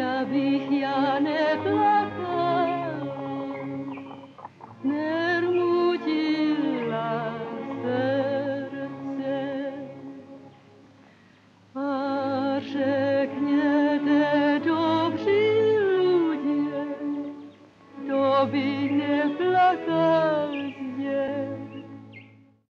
da bych já neplakala, nermutila srdce. A řekněte dobří lidé, to by neplakala.